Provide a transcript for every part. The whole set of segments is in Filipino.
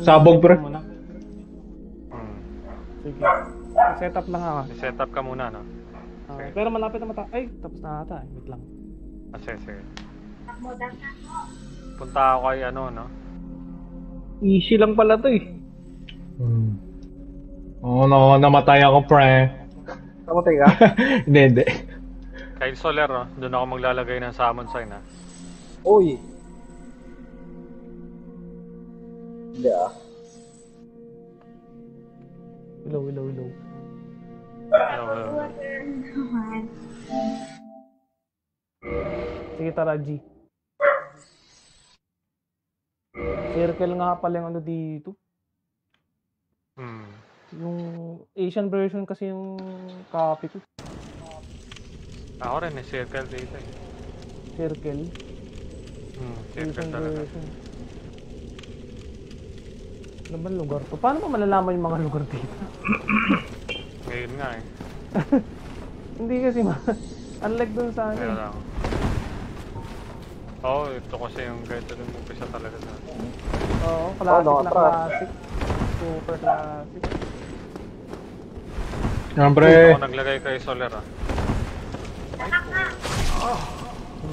Sabog, pre. Muna. Hmm. Sige. Set up lang ako. set up ka muna, no? Ah, pero malapit na mata. Ay, tapos na ata. eh. Wait lang. Ah, sige, sige. Punta ako kay ano, no? Easy lang pala to eh. Hmm. Oo, no, namatay ako, pre. Namatay ka? hindi, hindi. Kay Soler, no? Doon ako maglalagay ng summon sign, ha? Uy. Ah. Ilaw. Ano, ano, ano. Sige, tara, G. Circle nga pala yung ano dito. Hmm. Yung Asian version kasi yung copy ko. Ako rin, eh, circle dito, eh. Circle. Hmm, circle Asian talaga. version. Ano ba lugar to? Paano mo malalaman yung mga lugar dito? Ngayon nga, eh. Hindi kasi ma... Unlike dun sa ano. Kaya eh. Oo, oh, ito kasi yung guide doon umpisa talaga sa... Oo, classic no, na tara. classic. Super classic. Siyempre, Ako naglagay kay Soler, ah.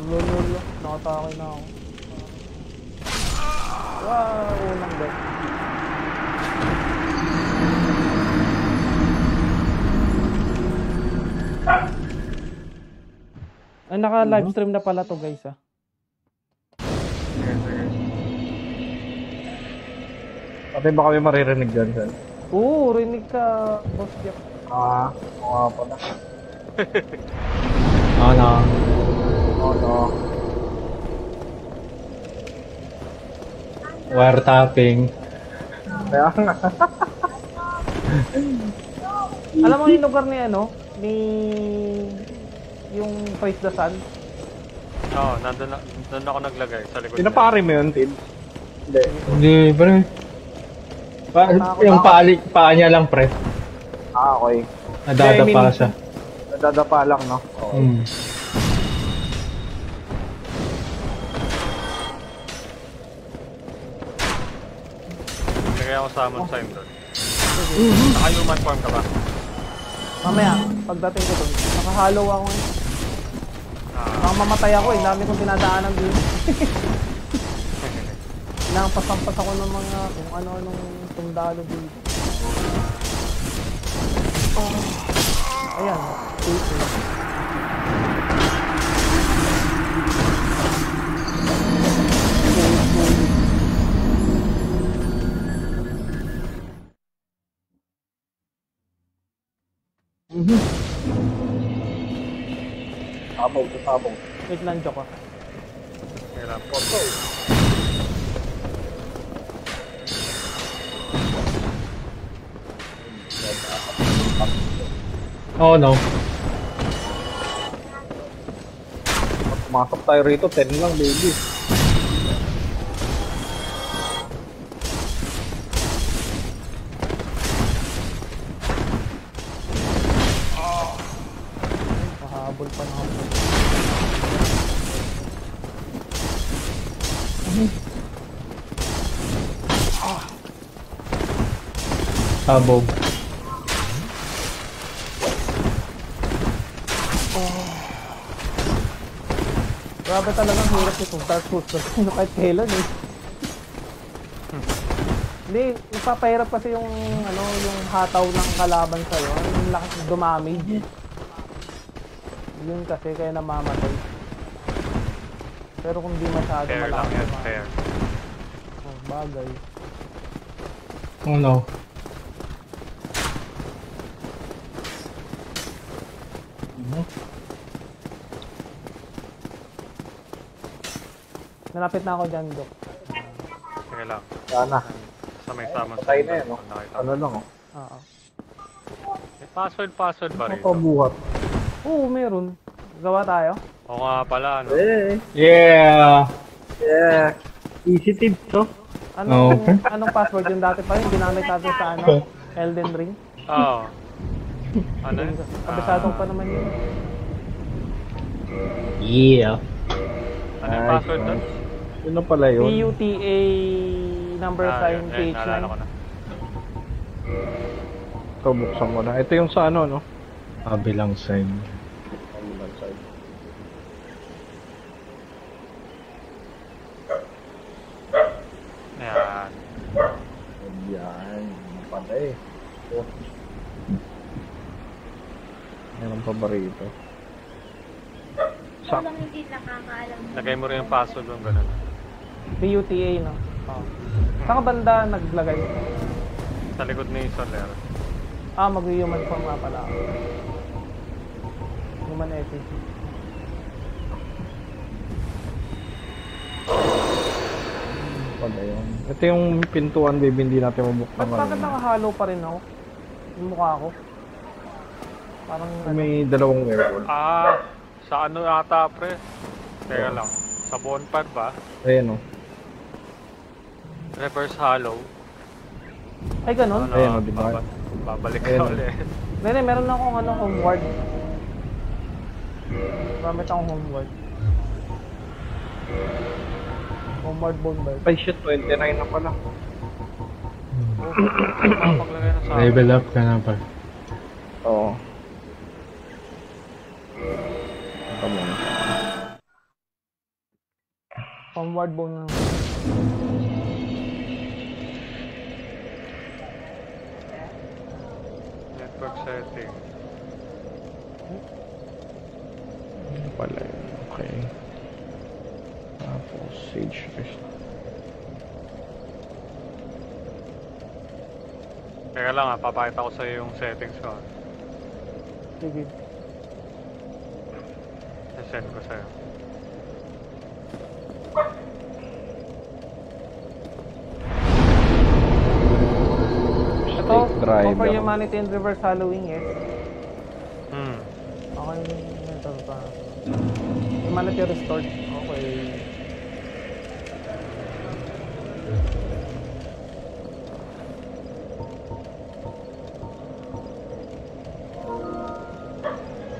Lolo, nakatake na ako. Wow, unang bet. Ay, naka-live stream na pala to guys ah. Pati ba kami maririnig dyan, sir? Oo, rinig ka, boss Jeff. Ah, oo nga pala. ano, Oo, no. wiretapping. Kaya nga. Alam mo yung lugar ni ano? Ni... Yung Praise the Sun? Oo, oh, nandun, na- nandun ako naglagay sa likod. niya. Pinapari mo yun, Tim? Hindi. Hindi, pre. Pa, yung paali, paa niya lang, pre. Ah, okay. Nadadapa siya. Nadadapa lang, no? Oo. Hmm. Naglagay ako summon sign doon. Naka-human form ka ba? Mamaya, pagdating ko doon, nakahalo ako eh. Baka mamatay ako eh, dami kong dinadaanan dito. Nangpasampas ako ng mga kung ano-anong sundalo dito. Ayan, safe na. Sabog, sabog. Wait lang, joke ah. hirap. Oh, no. Pumasok tayo rito, 10 lang, baby. Sabog. Grabe talagang hirap itong Dark Souls kasi no kahit kailan eh. Hindi, nagpapahirap kasi yung ano, yung hataw ng kalaban sa'yo. Yung lakas dumamage. Yun kasi kaya namamatay. Pero kung di masyado Fair lang malakas yan, naman. fair. Oh, bagay. Oh, no. Nalapit na ako dyan, Dok. Sige lang. Sana. Sa may Patay na yan, no? kung nakita Ano lang, oh. Oo. May password, password ba rito? Mapabuhat. Oo, meron. Gawa tayo? Oo nga pala, ano? Eh, Yeah! yeah. Easy tips, no? Anong, Okay. anong password yung dati pa yung ginamit natin sa ano? Elden Ring? Oo. Ano yun? Kabisadong pa naman yun. Yeah. Ano yung password doon? Yun na pala yun. PUTA number Ah, sign yun, yun, naalala ko PH9. na. Ito, buksan mo na. Ito yung sa ano, no? Kabilang side. Kabilang side. Ayan. Yan. Ano pala eh. Oh. Meron pa ba rito? Nakakaalam. Lagay mo rin yung password yung ganun. PUTA, no? Oh. Saan ka banda naglagay? Sa likod ni Soler. Ah, mag-human form nga pala ako. Human ethic. Pala yun. Ito yung pintuan, baby, hindi natin mabuksan. Ba't bakit nakahalo pa rin ako? Yung mukha ko. Parang ano, May dalawang werewolf. Ah, sa ano ata pre? Teka lang. Sa bonfire ba? Ayan oh. Reverse hollow. Ay, ganun? Ano, Ayan, di ba? baba- babalik ka ulit. Nene, meron na akong ano, homeward. Gamit akong homeward. Homeward bomber. Ay shit, 29 na pala. Na. Level up ka na pa. Oo. Ito muna. Homeward bomber. Network setting. Ano pala yun? Okay. Tapos, Sage Rest. Teka lang ah, papakita ko sa'yo yung settings ko. ah. Sige. send ko sa'yo. Ito, Driver. offer humanity and reverse hallowing, yes. Hmm. Okay, ito pa. Humanity restored. Okay.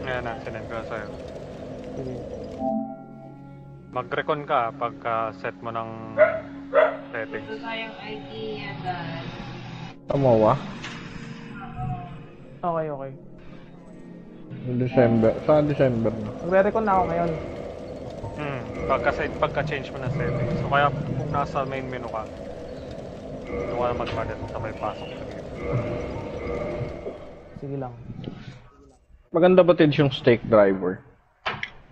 Ayan na, sinend ko na sa'yo. Sige. Mag-recon ka pagka set mo ng settings. Tamawa. Okay, okay. December. Sa December na. Magre-recon na ako ngayon. Hmm. Pagka, pagka-change mo ng settings. So kaya kung nasa main menu ka, doon ka na mag-palit sa may pasok na dito. Sige lang. Maganda ba Tids yung stake driver?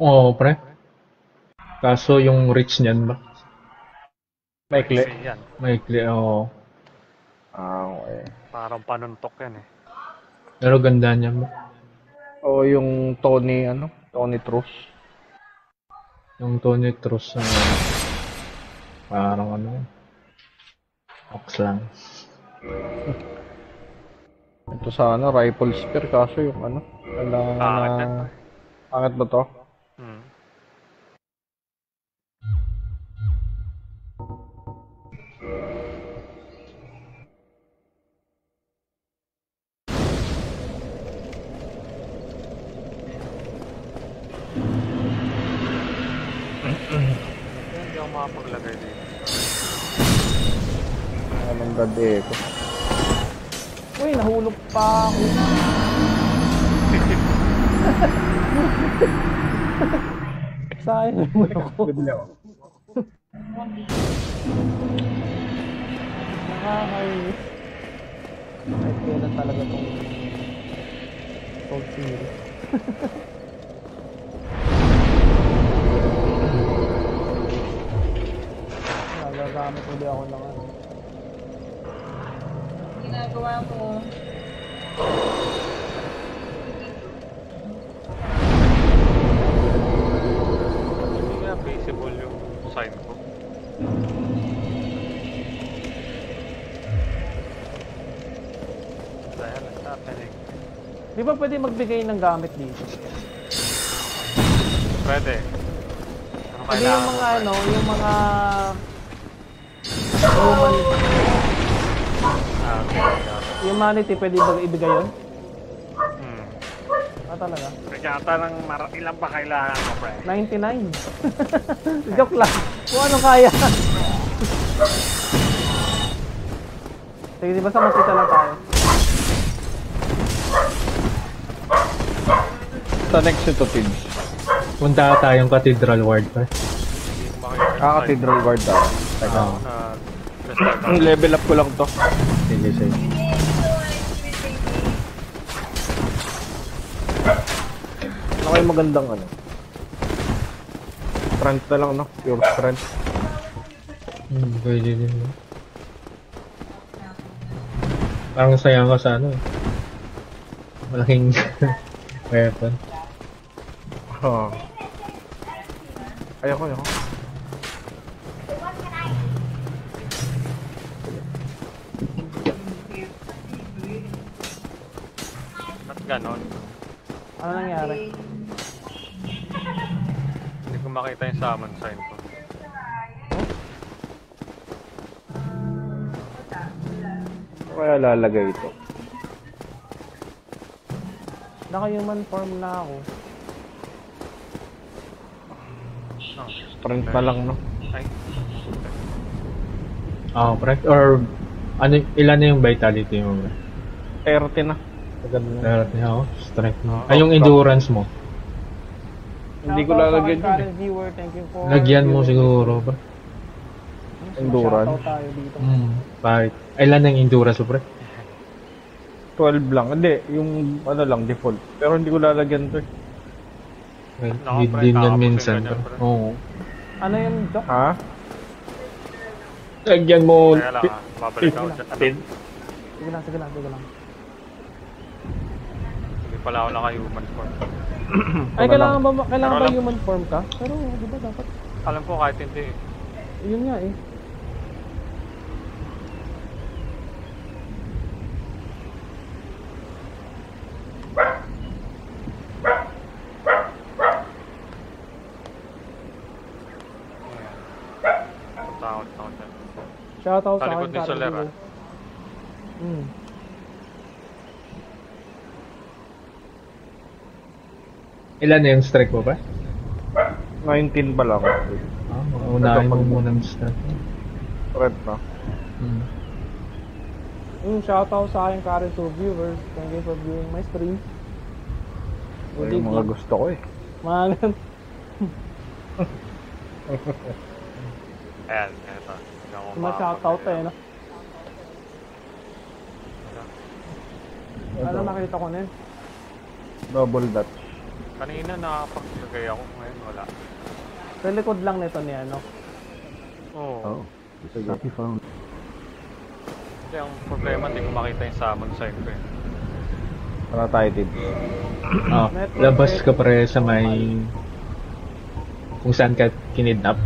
Oo, pre. Kaso yung reach niyan ba? Maikli. Maikli, oo. Ah, okay. parang panuntok yan eh. Pero ganda niya ba? O yung Tony, ano? Tony Truss. Yung Tony Truss na parang ano, ox lang. Ito sa ano, rifle spear. Kaso yung ano, kailangan Pangit na... Pangit ba to? Gabi ko? Uy, nahulog pa ako. Sayang naman ako. Nakakainis. Kahit kailan talaga tong Cold Series. Nagagamit uli ako ng ano. Ginagawa mo. Hindi nga visible yung sign ko. Dahil what's happening? Di ba pwede magbigay ng gamit dito? Pwede. Ano yung mga ano, yung mga yeah. Humanity, pwede ba ibigay yun? Hmm. Ah, talaga? Rekata ng mar- ilan ba kailangan mo, pre? 99. Joke lang. Kung ano kaya. Sige, di ba sa masita lang tayo? Sa next ito, Tids. Punta tayong Cathedral Ward pa. Ko yung Ah. Cathedral Guard ah. Teka. Ang level up ko lang to. Sige, sige. Ano kayo magandang ano? Strength na lang, no? Pure strength. Hmm, pwede din. no? Parang sayang ka sa ano eh. Malaking weapon. Oh. Ayoko, ayoko. Ganon? Ano nangyari? Hindi ko makita yung summon sign ko. Ano kaya lalagay ito? Naka-human form na ako. Oh, Strength na lang, no? ay. Ah, correct. Or, ano, ilan na yung vitality mo? bro? 30 na. Na. Meron niya ako. Strength mo. Ah, Ay, yung endurance mo. Hindi ko lalagyan yun eh. current viewer, thank you for Lagyan mo siguro ba? Endurance. Tayo dito. Hmm. Bakit? Ilan na yung endurance mo, pre? 12 lang. Hindi, yung ano lang, default. Pero hindi ko lalagyan to eh. Well, din pre, din yan minsan. yung ganyan, pre. pre. Oo. Ano yun, Doc? Ha? Lagyan mo. Kaya lang ah, babalik ako dyan. Sige lang, sige lang, sige lang. Pala ako naka-human form. Ay, kailangan ba, kailangan Pero ba alam- human form ka? Pero, di ba dapat? Alam ko kahit hindi eh. Yun nga eh. Ayan. Takot ako dyan. Shoutout sa Talikod aking ni current Soler, viewer. Hmm. Ilan na yung strike mo, pre? 19 pa lang. Ah, unahin mo muna ng strike. Strength na. Hmm. Hmm, shoutout sa aking current two viewers. Thank you for viewing my stream. Ito yung mga gusto ko eh. Mga ganun. Ayan, eto. Mga shoutout eh, no? Ano nakita ko na yun? Double dot. Kanina nakapaglagay ako, ngayon wala. Sa likod lang nito ni ano. Oo. Oh. Happy found. Kasi ang problema, hindi ko makita yung summon sign ko eh. Para tayo, Tids. Ah, labas ka pre sa may... Kung saan ka kinidnap.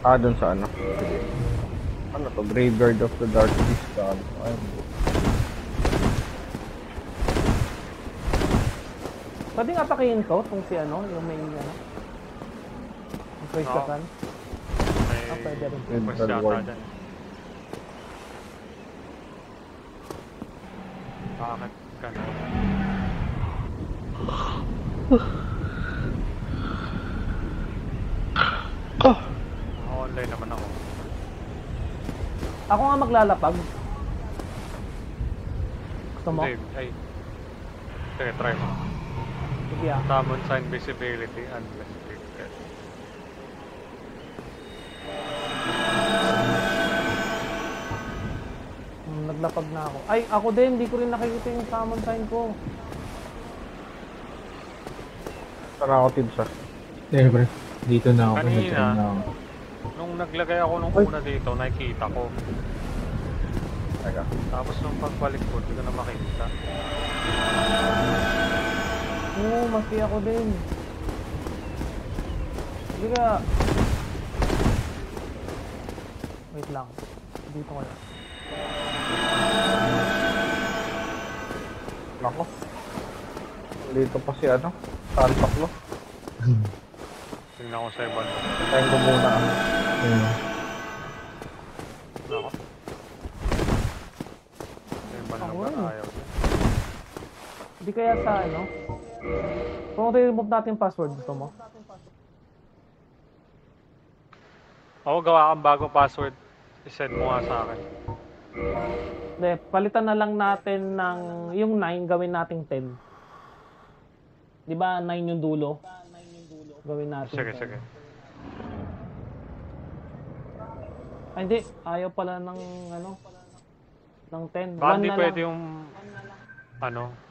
Ah, dun sa ano. Ano to? Graveyard of the Dark Beast. Ano? Ayun. Pwedeng atakihin ko kung si ano, yung may ano. Yung face Oo. kasan. May Ah, pwede rin. Mental yata dyan. Bakit ganun? Online naman ako. Ako nga maglalapag. Gusto mo? Hindi, ay. Sige, try mo. Sige ah. Summon sign visibility unless limited. Hmm, naglapag na ako. Ay, ako din, hindi ko rin nakikita yung summon sign ko. Saan ako, Tids ah? Eh, pre. Dito na ako. Kanina. Dito na ako. Nung naglagay ako nung una dito, nakikita ko. Teka. Tapos nung pagbalik ko, hindi ko na makita. Oo, maski ako din. Sige ka. Wait lang. Dito ko lang. Nako. Dito pa si ano? Santa Claus. Tingnan ko sa iba. Tayo ko muna. ah. Ayun. Ako. Sa iba Ako naman rin. ayaw. Hindi kaya sa ano? Kung remove natin yung password, gusto mo? Ako gawa kang bagong password. I-send mo nga sa akin. Hindi, palitan na lang natin ng yung 9 gawin nating 10. 'Di ba 9 yung dulo? Gawin natin. Sige, 10. sige. Ay, hindi, ayaw pala ng ano ng 10. Baka 1 hindi pwede yung... Ano?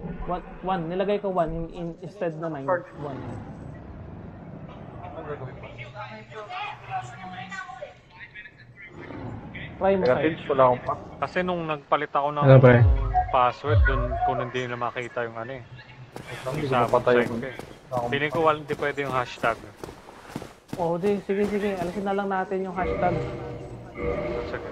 1, 1, nilagay ko 1 in, in, instead na 9. 1. Try mo Kaya sa'yo. Wala akong. Kasi nung nagpalit ako ng Ano, password, dun kung hindi na makita yung ano eh. Hindi Yung ko napatay yung... ko eh. Feeling ko wala, hindi pwede yung hashtag. Oh, di, sige, sige. Alisin na lang natin yung hashtag. Sige.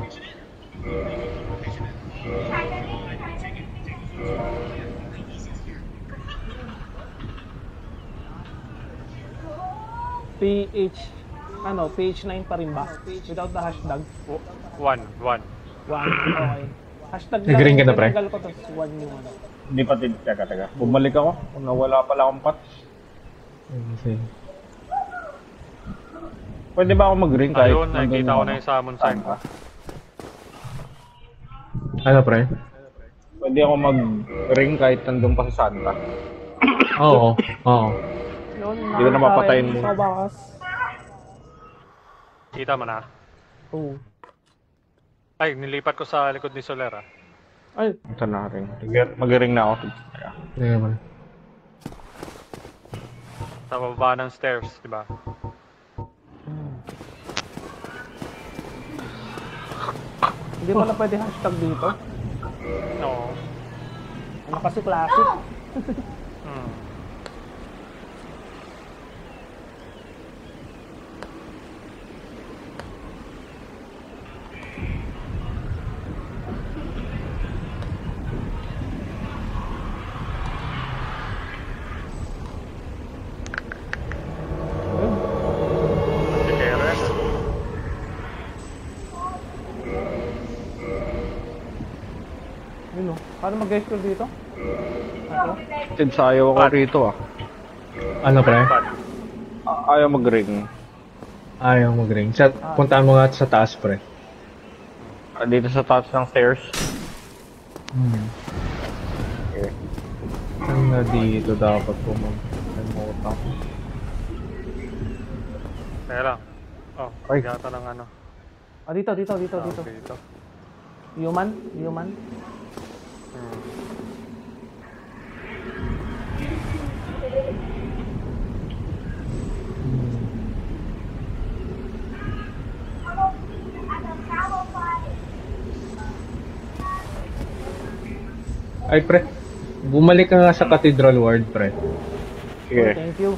PH, ano, PH9 pa rin ba? Without the hashtag? W- One, one. 1, okay. Hashtag Nag-ring ka na, pre? tinanggal ko tapos 1 yung ano. Hindi pa Tins, teka, teka. Bumalik ako. Kung nawala pala akong. Okay. Pwede ba ako mag-ring kahit... Ayun, nakikita ko na yung summon sign ko. Ano, pre? Pwede ako mag-ring kahit nandun pa sa Santa. Oo, oo. Yun, Hindi ko na mapatayin mo. Sa bakas. Kita mo na. Oo. Ay, nilipat ko sa likod ni Solera. Ay, Ito na ring. Mag-ring na ako. Sige, pre. Sa baba ng stairs, di ba? hindi pala pwede hashtag dito. No. Ano kasi classic? Hmm. Paano mag-gesture dito? Ako? Tins, ayaw ako Pat. rito ah. Ano, pre? But, A- Ayaw mag-ring. Ayaw mag-ring. Sa, puntaan mo nga sa taas, pre. Ah, Dito sa taas ng stairs. Hmm. Okay. Saan na dito dapat pumunta? kaya lang. Oh, Ay. yata ng ano. Ah, dito, dito, dito, Ah, dito. okay, ito. Human? Human? Hmm. Ay, pre. Bumalik ka nga sa Cathedral Ward, pre. Sige. Thank you.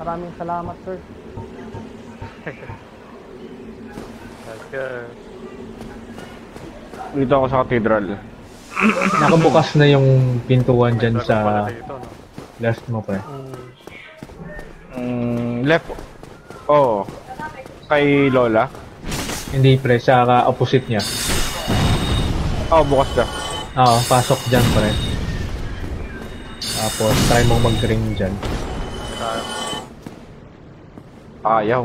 Maraming salamat, sir. Okay. Dito ako sa cathedral. Nakabukas na yung pintuan dyan sa dito, no? left mo, pre. Mm, left. Oh. Kay Lola. Hindi, pre. Sa ka- opposite niya. Oh, bukas na. Oo, pasok dyan, pre. Tapos, try mong mag-ring dyan. Ayaw.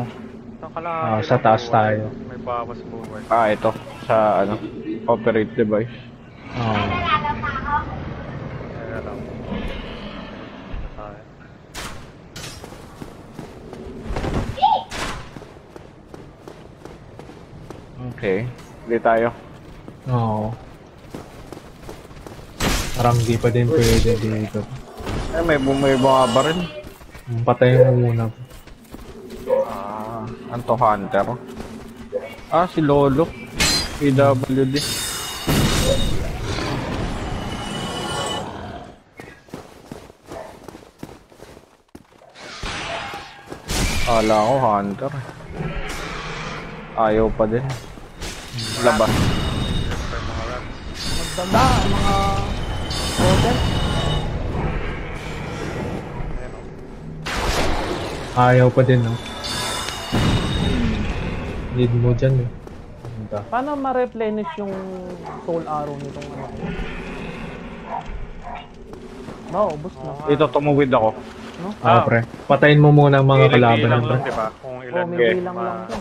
Lang? Ah, sa taas tayo. May bawas buhay. Ah, ito. Sa ano. Operate device. Tayo. Okay. Hindi tayo. Oo. Parang di pa din pwede dito. Eh, may may mga baril. Patayin mo muna. Ah, Anto Hunter. Ah, si Lolo. PWD. Kala ko Hunter. Ayaw pa din. Labas. Magdanda ang mga hotel. Ayaw pa din, no? Need mo dyan, eh. Paano ma-replenish yung soul arrow nitong ano? No, ubos na. Ito, tumuwid ako. No? Ah, pre. Patayin mo muna ang mga kalaban na, lang, pre. di ba? Kung Oh, ilan may yung bilang lang to.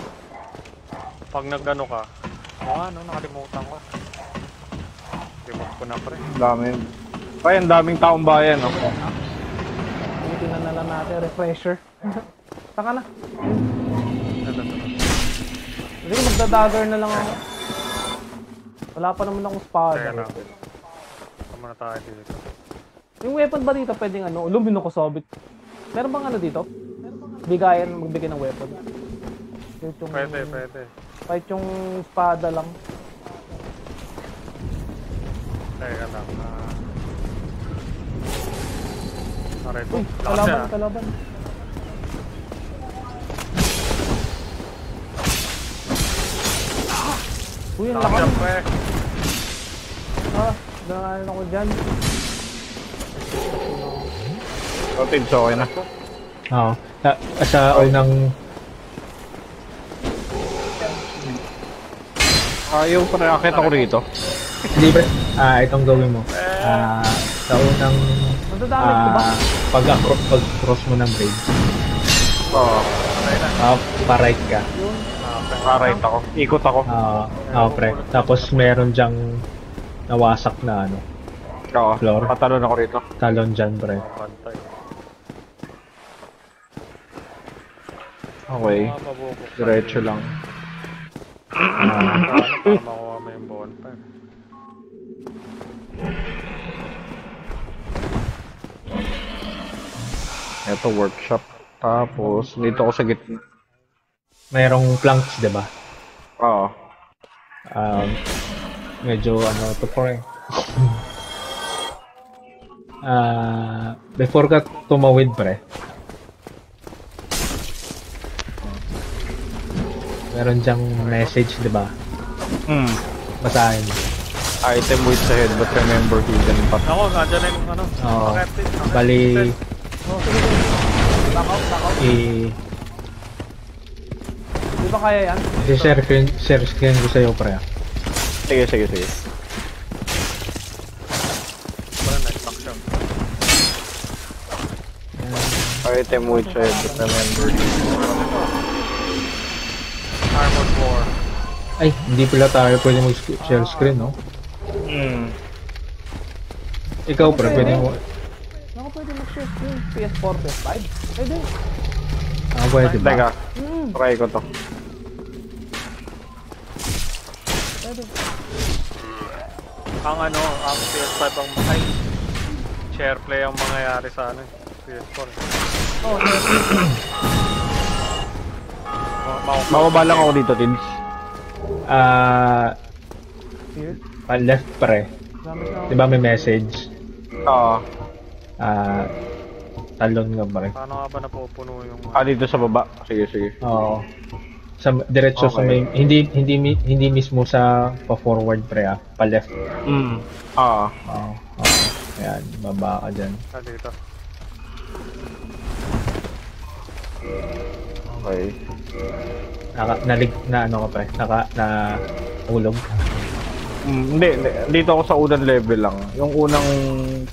Pag nagano ka, oo nga, no, nakalimutan ko. Limot ko na pre. Dami. Ay, ang daming taong bayan, no? Tinitingnan na lang natin, refresher. Saka na. Sige, magda-dagger na lang ako. Wala pa naman akong Teka espada. lang. Tama na tayo dito. Yung weapon ba dito pwedeng ano, lumino ko sobit? Meron bang ano dito? Bigayan, magbigay ng weapon. Kahit yung, Pwede, pwede. Kahit yung espada lang. Teka lang. Ah... Aray ko. Uy, kalaban, ah. kalaban. Uy, ang Lakas. Ah, nangalan ako dyan. Rotid, so okay na. Oo. Sa, sa unang... Ayaw pa reakit ako rito. Hindi ba? Ah, itong gawin mo. Ah, sa unang... Ah, pag, pag cross mo ng bridge, Oo. ah, pa-right ka. Right ako. Ikot ako. Ah, ah, pre. Tapos meron diyang nawasak na ano, Oo. Floor. Patalon ako rito. talon dyan, pre. Pantay. Okay. Ah. Diretso lang. Paano para makuha mo yung bonfire? Ito, workshop. Tapos, dito ako sa gitna. Merong planks, di ba? Oo. Um, medyo ano to pre. Ah, before ka tumawid pre. Meron diyang message, di ba? Hmm. Basahin. Item with sa head, but remember hidden path. Ako, nandiyan na yung ano. Oo. Bali, Oh, i Di ba kaya yan? share screen, share screen ko sa'yo pre. Sige, sige, sige. With sa head, but remember Armored War. Ay, hindi pala tayo pwede mag-share screen, no? Hmm. Ikaw pre, pwede mo. Ako pwede mag-share screen. PS4, PS5? Pwede. Ah, pwede ba? Teka, Hmm, try ko to. pwede. Ang ano, ang PS5 ang ay share play ang mangyayari sa ano, eh, PS4. eh. Oh, pwede. Ma- ma- Bababa lang ako dito, Tids. Ah, Here. pa left pre. Di ba may message? Oo. Ah, talon nga pre. Paano nga ba napupuno yung... Ah, dito sa baba. Sige, sige. Oo. Sa diretso sa Okay. may hindi hindi hindi mismo sa pa forward pre ah, pa left. Hmm. Ah. Oo. Okay. Ayan, baba ka diyan. Ah, dito. Okay. Naka nalig na ano ka pre? Naka na ulog. Hmm, hindi. Dito ako sa unang level lang. Yung unang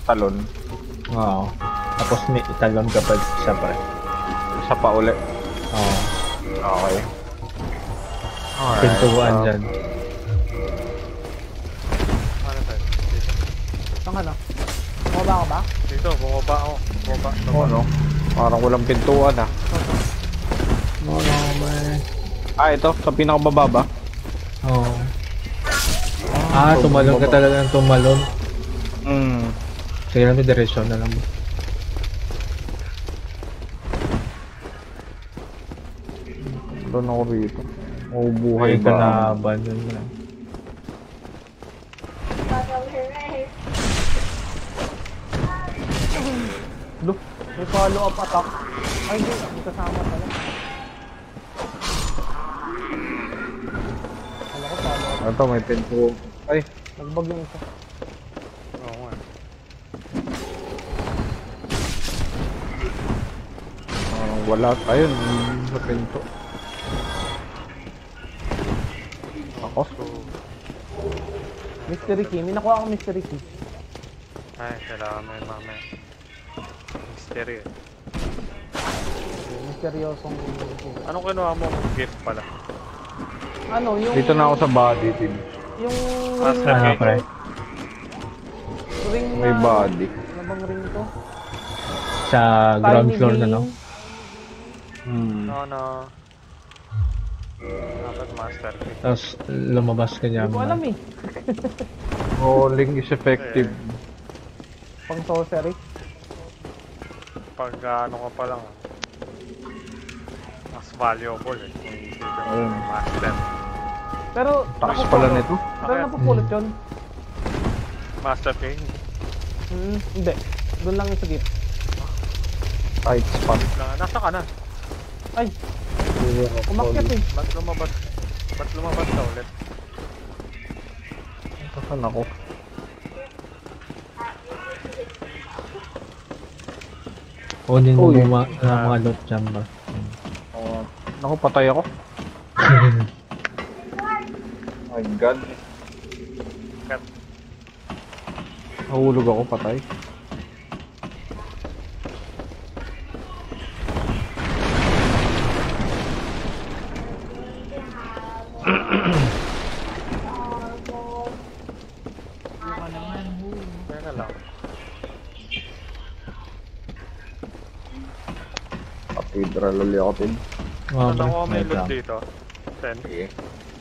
talon. Oo. Tapos may talon ka pa isa pre. Isa pa uli. Oo. Okay. Alright. Pintuan so- diyan. Ano tayo? Dito. Saan ka na? Bumaba ka ba? Dito, bumaba ako. Bumaba. Oo, no? Parang walang pintuan ah. No, no, man. Ah, ito. Sa pinakababa ba? Oo. Ah, tumalon ka talaga ng tumalon. Hmm. Sige lang, may direksyon na lang. Doon ako rito. Mabubuhay May ba? kalaban yun lang. May follow-up attack. Ay, hindi. Kasama pala. Kala ko follow-up. Ito, may pinto. Ay, Nagbag yung isa. Oo nga. parang wala. Ayun, sa pinto. Ako? So, Mystery key. May nakuha akong mystery key. ay, kailangan mo yun mamaya. Seryo. Eh. Misteryosong... Anong kinuha mo? Gift pala. Ano, yung... Dito na ako sa body team. Yung Ah, ring na... pre. Ring na... May body. Ano bang ring to? Sa ground Tiny floor na no? Hmm. No, no. Master key. Tapos lumabas ka niya. Hindi ko alam eh. Rolling is effective. Pang sorcery kapag uh, ano ka pa lang mas valuable eh. Kung hindi master pero taas napupulot. pala nito. Pero okay. napupulot yun. Master pin hmm, hindi. Doon lang yung sa gate tight spot. Nasa ka na? Ay! Umakyat eh. Ba't lumabas? Ba't lumabas ka ulit? Saan ako? Kunin mo Uy. mga, uh, mga loot chamber. Oh, naku, patay ako. My god. Nahulog ako, patay. lolyokin. Wow, Totoo ko may loot dito. Ten. Sige.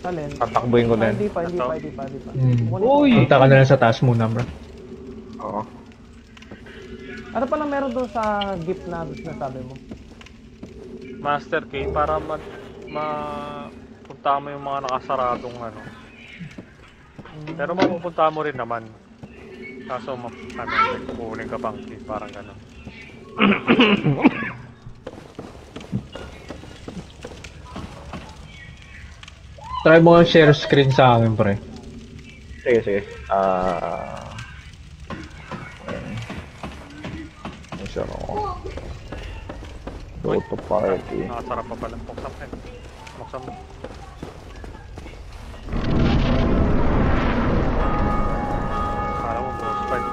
Tatakbuhin ko na yun. Hindi pa, pa, hmm. Uy! Punta ka na lang sa taas muna, bro. Oo. Ano pala meron doon sa gift na sinasabi mo? Master key para mag ma punta mo yung mga nakasaradong ano. Pero mapupunta mo rin naman. Kaso, ano, kukunin ka pang key, parang gano'n. Try mo share screen sa akin, pre. Sige, sige. Ah... Uh, share ako. Go to party. Nakasarap pa pala. Buksan mo. Buksan mo. Para mo boss fight.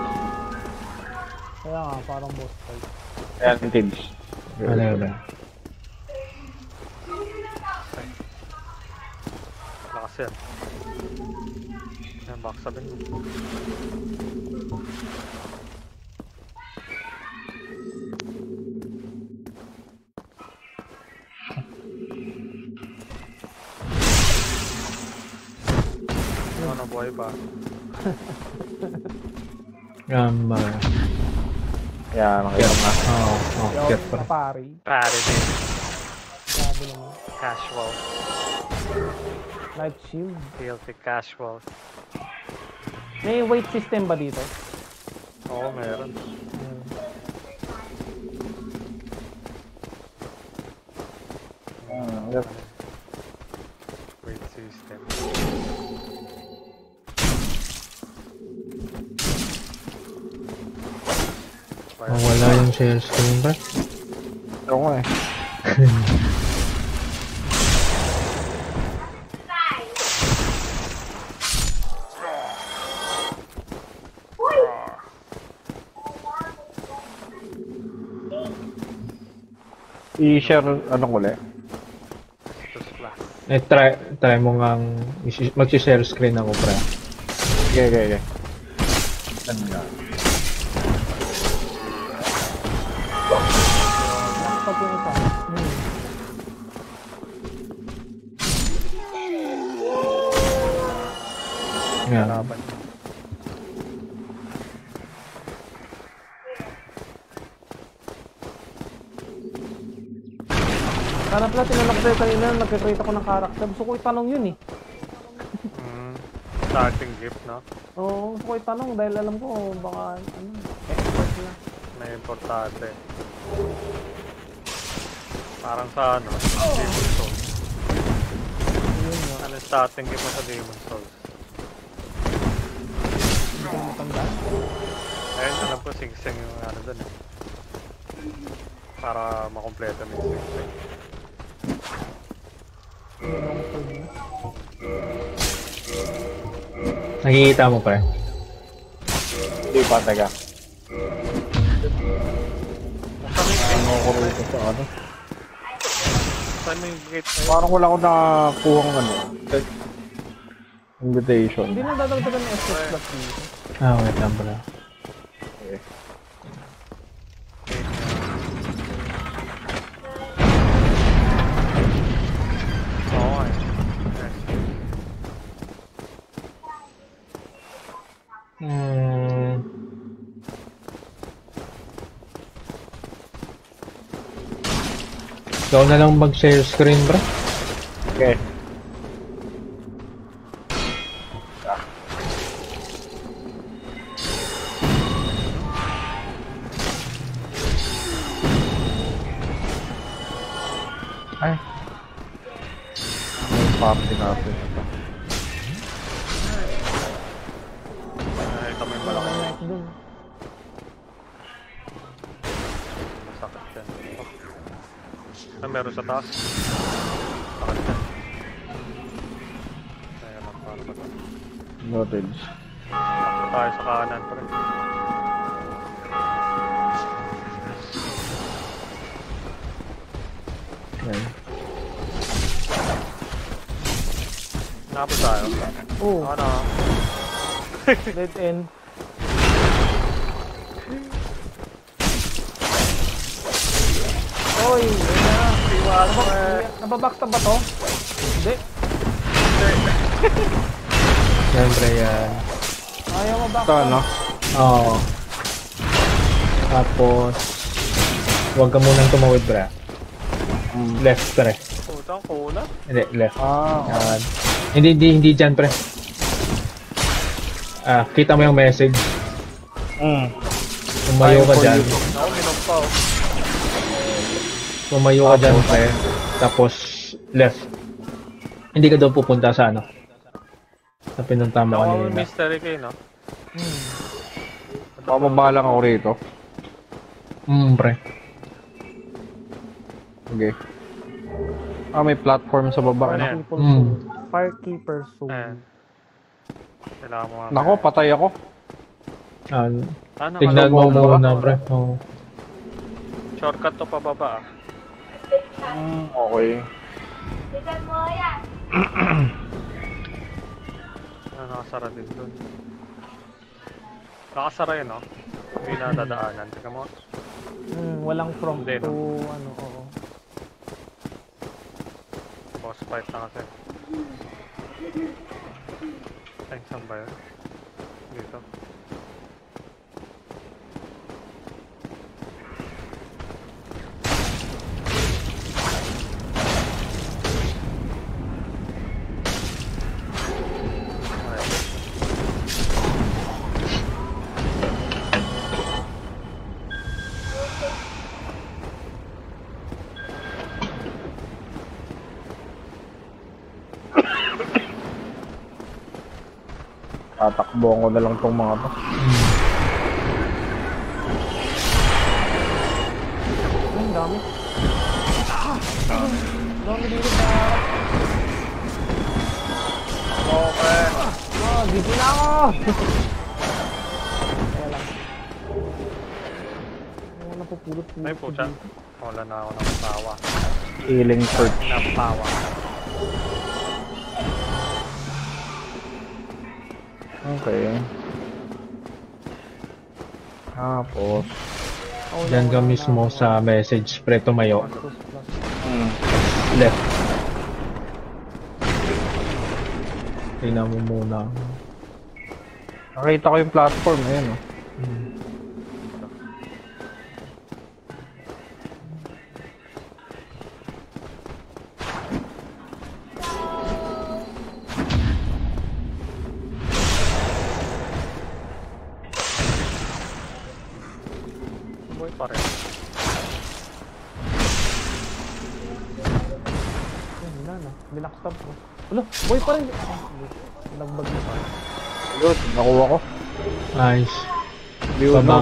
Kaya nga, parang boss fight. Ayan, Tibbs. Ano yun? ya. yang baksa değil mi? Ana boy pak. Gambar. Ya, makanya gitu. pernah. Oh, oh, ya, pari. Pari deh. Ya, Casual. Life shield. Guilty casual. May weight system ba dito? Oo, meron. Ah, yep. Weight system. Nawala yung shell screen ba? Oo nga eh. i-share ano ko ulit? Eh, try, try mo nga mag-share screen ako, pre. Okay, okay, okay. Ano nga? sa'yo kanina, nag-create ako ng character. Gusto ko itanong yun eh. Hmm. starting gift, no? Oo, gusto ko itanong dahil alam ko baka ano, expert na. May importante. Parang sa ano, oh! Demon Souls. Yun, no? Ano starting gift mo sa Demon Souls? Hindi ko matandaan. Ayun, alam ko sing-sing yung ano dun eh. Para makompleto mo yung sing-sing. Nakikita mo pre. Hindi pa, taga. Ano ko rito sa ano? Parang wala akong nakakuha ng ano. Invitation. Hindi na dadagdagan ng SS plus. Ah, wait lang pala. Hmm. Ikaw na lang mag-share screen, bro. Dead end. Oy, yun na. Iwan mo Nababackstab ba to? Hindi. Siyempre yan. Ayaw Ito mabackstab. ano? Oo. Tapos, huwag ka munang tumawid, bro. Mm. Left, pre. Putang kuna. Hindi, left. Ah, Yan. Hindi, hindi, hindi dyan, pre. Ah, kita mo yung message. mm. Tumayo ka dyan. Ako, oh. Tumayo ka dyan, pre. Tapos, left. Hindi ka daw pupunta sa ano. Sa pinunta mo Ako, kanina. mystery kayo, no? Pababa lang ako rito. Hmm, pre. Okay. Ah, may platform sa baba. Ano Ano? yan? People Mm. soul. Firekeeper soul. Ayan. Kailangan mo. Nako, patay ako. Ah, Ano, tignan ano, mo muna, pre. Oh. Shortcut to pababa. Mm, okay. Bisan mo yan. Ano, nakasara din dun. Nakasara yun, no? Hindi na dadaanan. Tika mo. Hmm, walang from Hindi, to ano, oo. Boss fight na kasi. Ay, saan ba yun? Dito. Okay. Tatakbuhan ko na lang tong mga to. Ang dami. Dami dito sa... Okay. Oh, dito na ako! Kaya lang. Napupulot po. Ay, pucha. Wala na ako ng pawa. Healing search. Ng pawa. Okay. Tapos. Oh, Diyan ka mismo sa message, pre. Tumayo. Mm. Left. Tingnan mo muna. Nakita ko yung platform. Ayan, oh.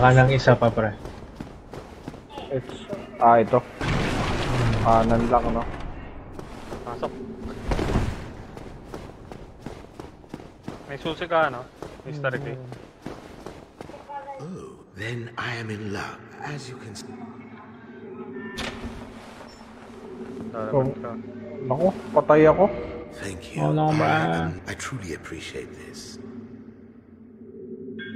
Ka ng isa pa, pre. It's, ah, ito. Kanan lang, no? Pasok. May susi ka, no? Mystery key. Oh, then I am in luck, as you can see. Ka. Naku, patay ako. Thank you. Oh, no, ba? I truly appreciate this.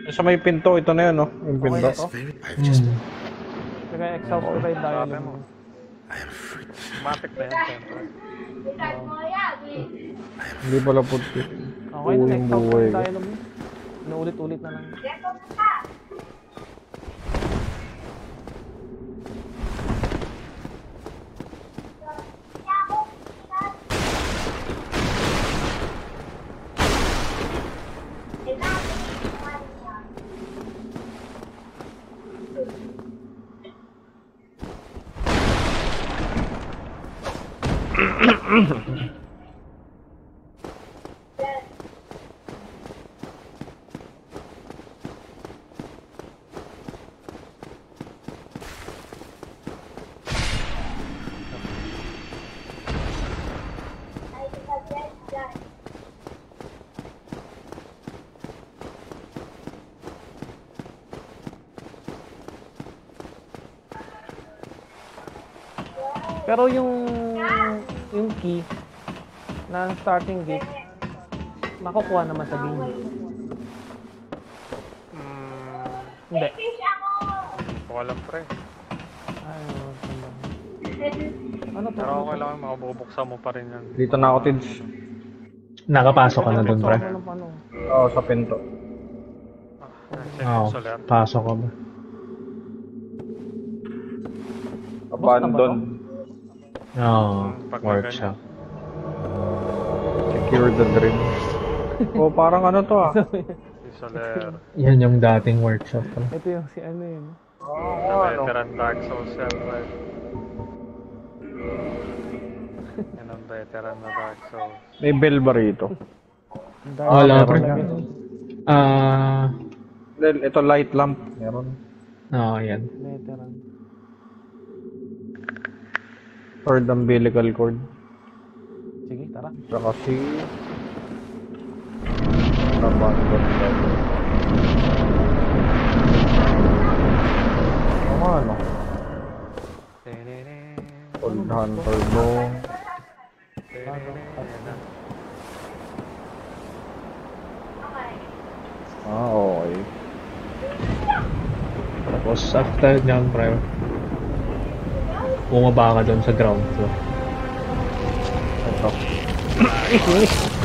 Sa may pinto, ito na yun, no? Yung pinto. Yes, very. I've just. Hmm. Kaya exhaust ko dahil Sabi mo. I am free. Matic na yan, siyempre. Hindi pala puti. Okay na, Buhay exhaust ko yung dialogue mo. Inuulit-ulit na lang. Pero yung key na starting gate makukuha naman sa game. Hmm, Hindi. alam pre. Ay, ano to? Pero okay lang, makabubuksan mo pa rin yan. Dito na ako, Tids. Nakapasok ka na dun, pre. Ano? Oo, sa pinto. Oo, Solar. pasok ka ba? Abandon. Oo, Pag workshop. Secure the dream. oh, parang ano to ah. Si Soler. Yan yung dating workshop. pre. Ito yung si ano yun. Na veteran Dark Souls siyempre. Yan ang veteran na Dark Souls. May bell ba rito? Wala, meron pre. yan. Ah, Then, ito light lamp. Meron. oo, yan. Veteran. Third umbilical cord. Sige, tara. Saka si... Abandon level. Ano ano? Old Hunter Bone. Ah, okay. Tapos after nyan, pre, bumaba ka dun sa ground floor. Ito.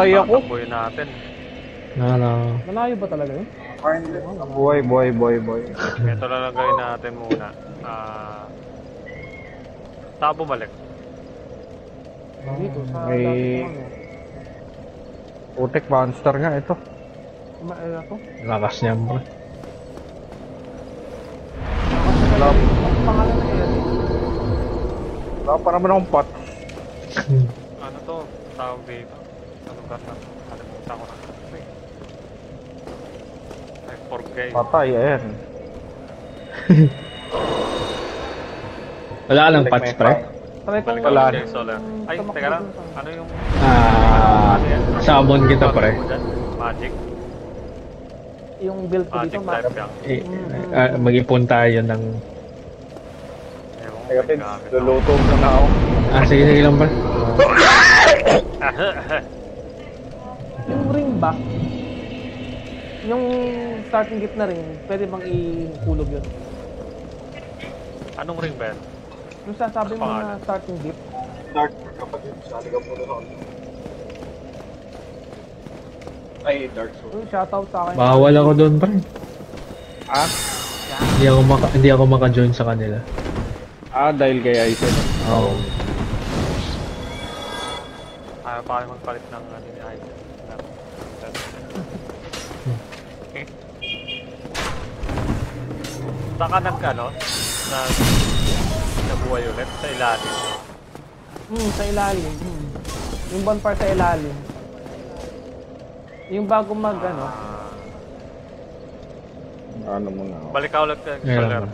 patay ako. Tatakbuhin natin. Ano, Malayo ba talaga yun? Buhay, buhay, buhay, buhay. Ito lang gawin natin muna. Ah... Saan bumalik? Dito sa May-. Putek monster nga ito. Ma ano to? lakas na yan. wala pa naman akong pot. Ano to? Tawag dito? Ano ba na? Kalimutan ko na. Ay. Ay, pork guys. Patay, ayan. Wala ka lang patch, pre. Try kong... Balik Wala. ako kay Solar. Ay, Tumakbo teka lang. dun Ano yung... Ah, summon kita, pre. Magic? Yung build ko dito, Magic ma- type yan. Eh, ah, mag-ipon tayo ng... Ewan ko, Teka, may Tids, gamit luluto muna ako. Ah, sige, sige lang, pre. yung ring ba? yung starting gift na rin, pwede bang ihulog yun? Anong ring ba yan? Yung sasabi mo na starting gift, Dark kapatid, sali ka muna sa Ay, Dark Souls. yung shoutout sa akin. Bawal ako doon, pre. Ah? Hindi ako, maka, hindi ako maka-join sa kanila. Ah, dahil kay Aizen. Oo. Ayaw pa kayo magpalit ng ano ni Aizen. Saan ka nag ano? Na, nabuhay ulit sa ilalim. Hmm, sa ilalim. Hmm. Yung bonfire sa ilalim. Yung bago mag, ano, Ano mo na. Balik ka ulit ka Ngayon Soler.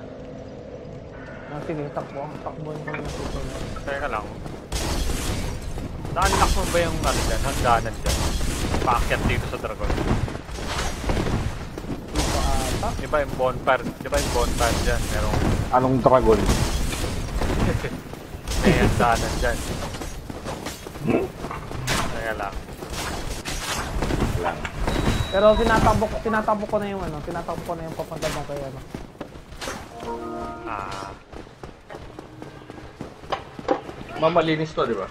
ah, sige, takbo. Takbo yung mga super. Teka lang. Na-unlock mo ba yung ano dyan? Hangganan dyan? Paakyat dito sa dragon. Ata. Di ba yung bonfire? Di ba yung bonfire dyan? Merong Anong dragon? may hangganan dyan. Teka lang. Lang. Pero tinatabok, tinatabok ko na yung ano, tinatabok ko na yung papunta doon kay ano. Ah, Mamalinis to, di ba?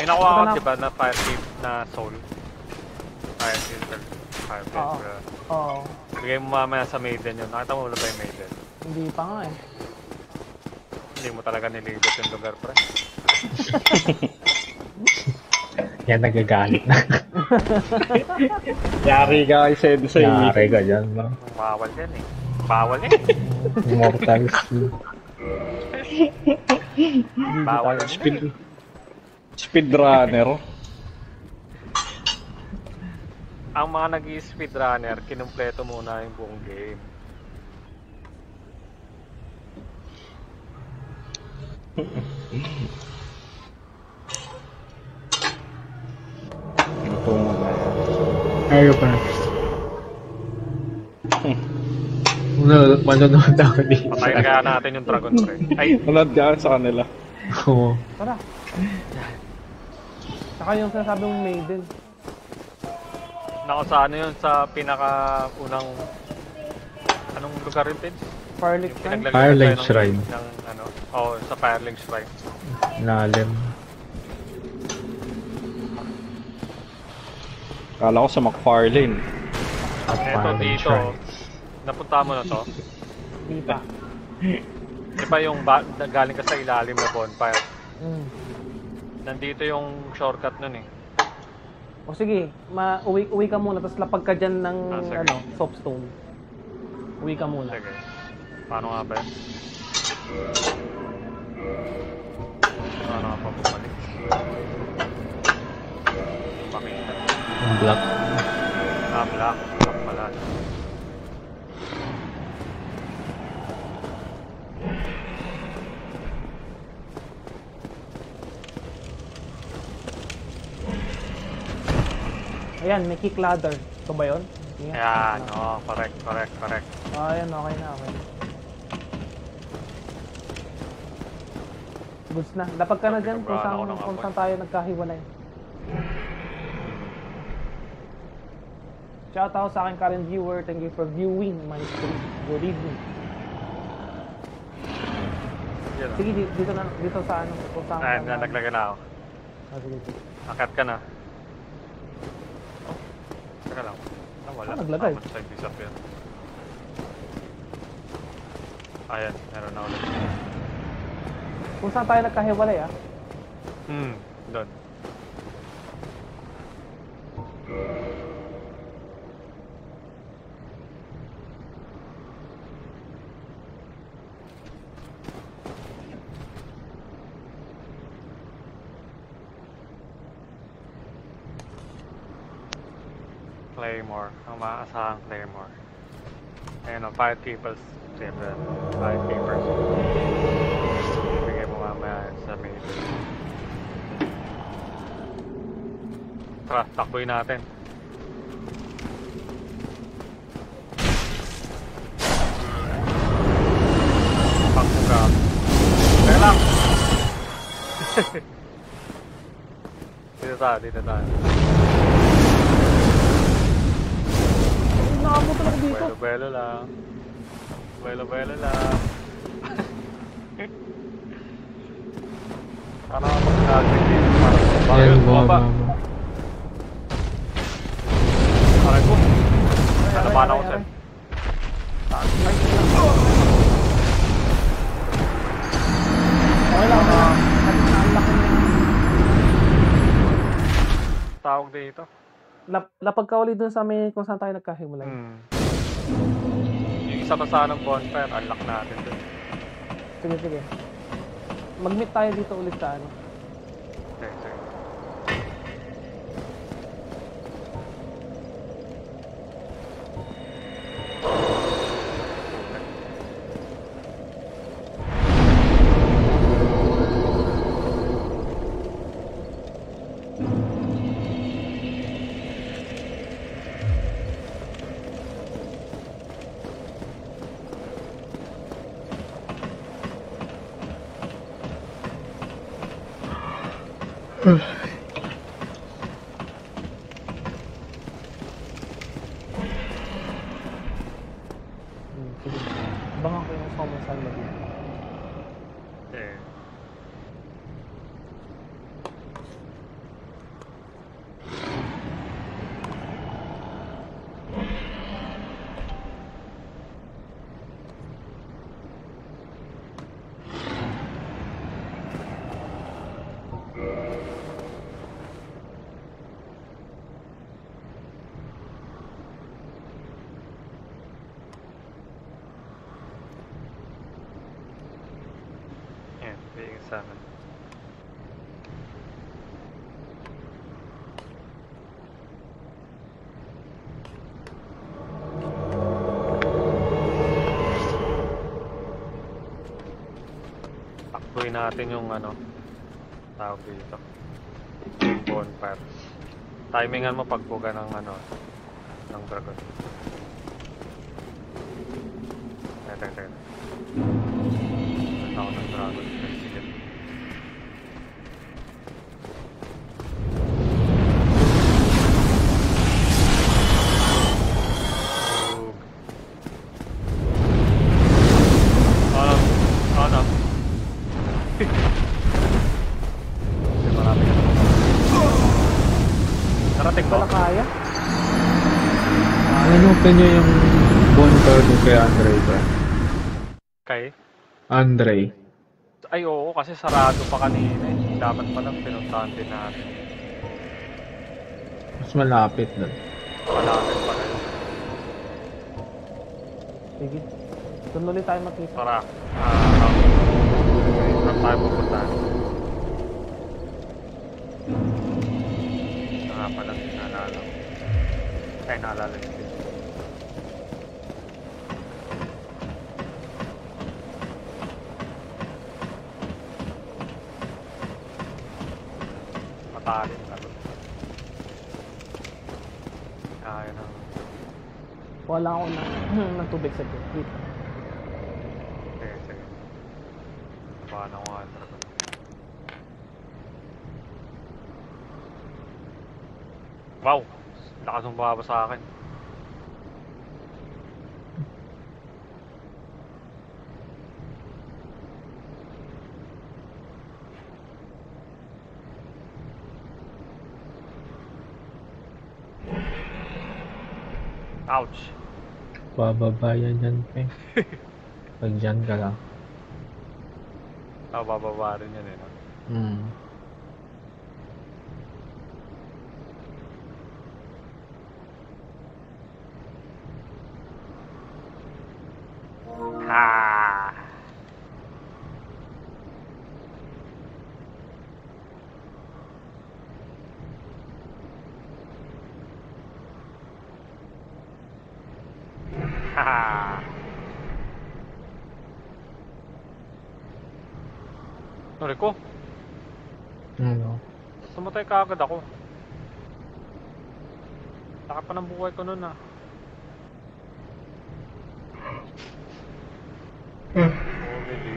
May nakuha ka na- di ba na fire thief na soul? Fire thief. Fire thief. Oo. Oo. Bigay mo mamaya sa maiden yun. Nakita mo wala ba yung maiden? Hindi pa nga eh. Hindi mo talaga nilibot yung lugar, pre. Yan nagagalit na. Yari ka kay Sensei. Yari ka dyan, bro. Bawal yan eh. Bawal yan. Immortals. Bawal yan. Speed, speedrunner. Ang mga nag speedrunner kinumpleto muna yung buong game. Ito mo na. Ayaw pa. Ano, manonood ako dito. Patayin kaya natin yung dragon, pre. Ay, Manood ka sa kanila. Oo. Tara. Saka yung sinasabi mong maiden. nako sa ano yun, sa pinaka-unang... Anong lugar yun? Firelight Yung Shrine. Firelink tayo ng- Shrine. Ng, ano, oh, sa Firelink Shrine. Lalim. Kala ko sa McFarlane. Eto, Firelink dito. Shrine. Napunta mo na to. Pa. Di ba yung ba- galing ka sa ilalim na bonfire? Mm. Nandito yung shortcut nun eh. O sige, ma uwi, uwi ka muna, tapos lapag ka dyan ng Ah, sige. ano, soapstone. Uwi ka muna. Sige. Paano nga ba yun? Paano nga pa bumalik? Makita. Yung black. Ah, black. Ayan, may kick ladder. Ito ba yun? Ayan. Ayan, oh, correct, correct, correct. Oh, ayan, okay na, okay. Goods na. Lapag ka na dyan kung saan, kung saan tayo nagkahiwalay. Shout out sa aking current viewer. Thank you for viewing my stream. Good evening. Sige, di- dito na, dito sa ano, kung saan. Ay, na, naglagay na ako. Ah, sige, sige. Akat ka na. Teka lang. Ah, wala. Ah, naglagay. Tama sa disappear. Ayan, meron na ulit. Kung saan tayo nagkahiwalay, ah. Hmm, doon. Claymore. Claymore. Ayun o, five people's children. Five papers. Bigay mo mamaya sa mail. Tara, takboy natin. Dito tayo, dito tayo. Belo-belo lang. Belo-belo lang. Para mag-nagin dito. Para Ayan, Ayun, bumaba. Aray ko. Nalaban ako, sir. Tawag dito. lap, lapag ka ulit dun sa may kung saan tayo nagkahimulay. Hmm. Yung isa pa sana ng bonfire, unlock natin dun. Sige, sige. Mag-meet tayo dito ulit sa ano. Hmm. Natin yung ano, tawag dito. Bonfire. Timingan mo pagbuga ng ano, ng dragon. Teka, teka. Ako ng dragon. Sarado pa kanina eh. Dapat pala pinuntahan din natin. Mas malapit doon. Malapit pala yun. Sige. Doon ulit tayo makita. Tara. Ah, um, okay, saan tayo pupunta? Ito nga pala, naalala ko. Ay, naalala ko. Matalim lalo. Kaya ng Wala ako ng, ng tubig sa dito. Sige, sige. Paano ko nga talaga. Wow! Lakas ng baba sa akin. Ouch! Bababa yan dyan, pe. Pag dyan ka lang. Ah, bababa rin yan eh. No? Hmm. Ha! Ha! Sorry ko, Ano? Sumatay ka agad ako. Laki pa ng buhay ko nun ah. Oh, baby.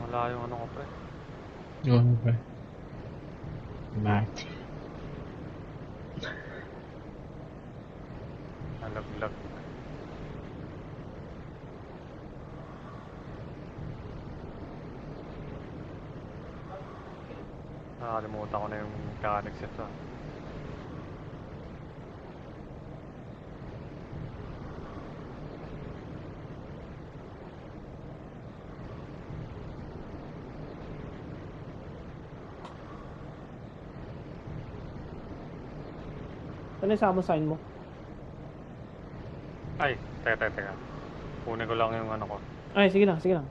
Wala yung ano ko pre. Ano ba? Mati. Nalaglag. Nakalimutan ko na yung mechanics ito. Ano yung summon sign mo? Ay, teka, teka, teka. Kunin ko lang yung ano ko. Ay, sige lang, sige lang.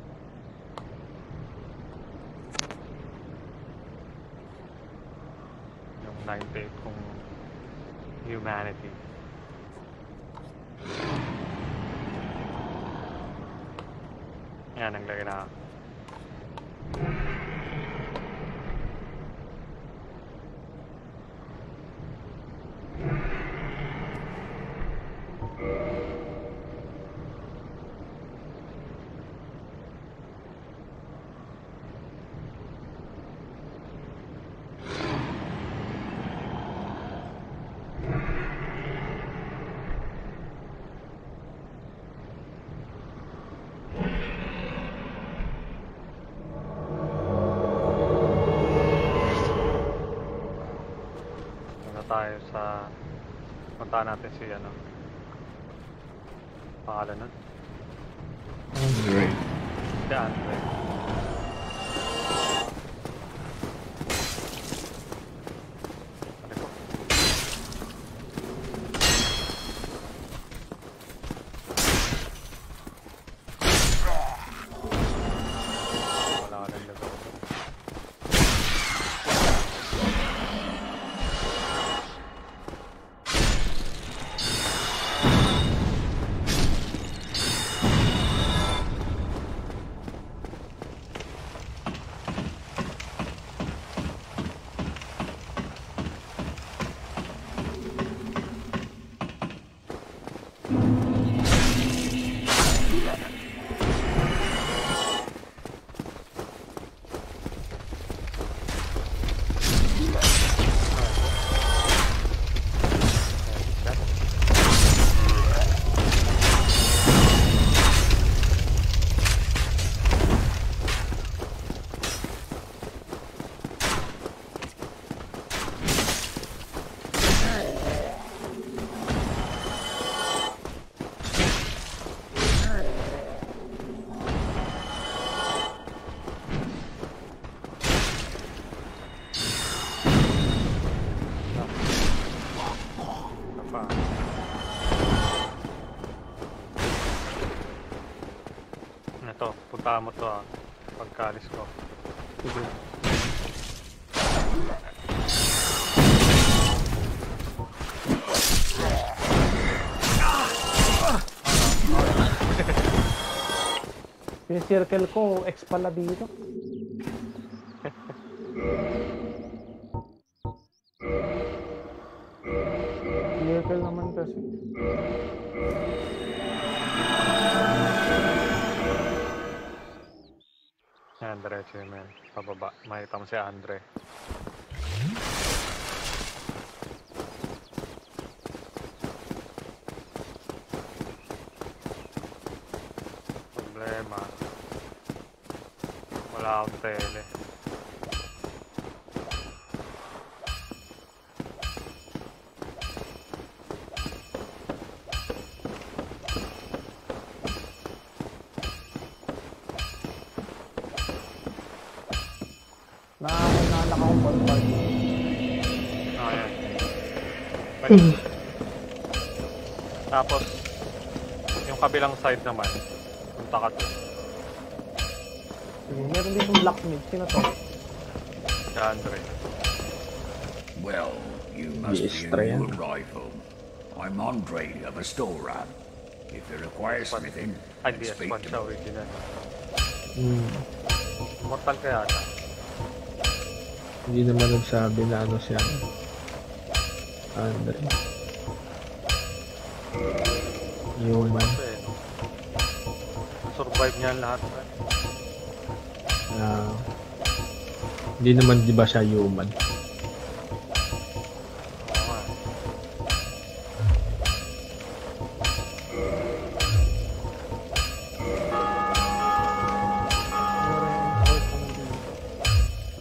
Yung 98 kong humanity. Yan, naglagay na. ako. Muna tayo sa... Punta natin si ano. Pangalan nun? Punta mo to ah. Pagkalis ko. Sige. Yung circle ko, X pala dito. Yun yan. Pababa. Makita mo si Andre. Problema. Wala akong tele. Nakakunalak akong ballpark. Ah, yan. Pwede. Tapos, yung kabilang side naman, punta ka doon. Sige, meron dito blacksmith. Sino to? Si Andre. Well, you must Yes, be a new arrival. I'm Andre of Astora. If you require smithing, Ay, then speak DS1 to me. original. Hmm. Mortal kaya siya. Hindi naman nagsabi na ano siya. Andre. Human. Kasi, no? Survive niya ang lahat. Ah, hindi naman di ba siya human?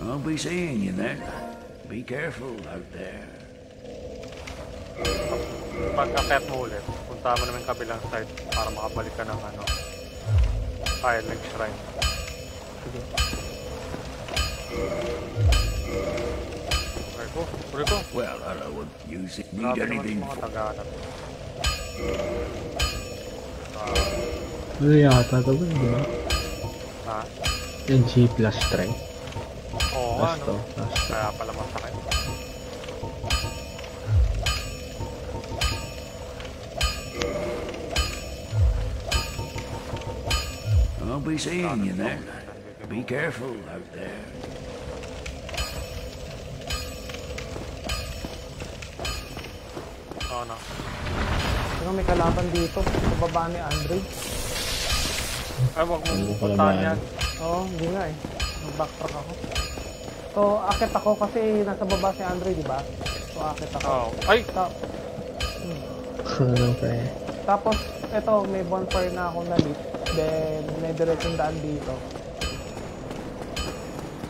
I'll be seeing you then. Be careful out there. Pag akit mo ulit, punta mo naman kabilang side para makabalik ka ng ano, Firelink Shrine. Sige. Tuloy ko. Well, I would use it. Need Grabe anything yung mga taga-hanap. Ano yata ito ba? Di ba? Ha? NG plus try. Oo nga, Plus no? to. Plus to. Kaya pala masakit. Be seeing you then. Be careful out there. Oo na. Sino may kalaban dito? Sa baba ni Andre? Ay, wag mo Ano pala puntahan ba? yan. Oo, hindi nga eh. Nag-backtrack ako. So, akit ako kasi nasa baba si Andre, di ba? So, akit ako. Oo. Ay! Ta- Ano pa eh. tapos, eto, may bonfire na akong nalit. Then, may diretsong daan dito.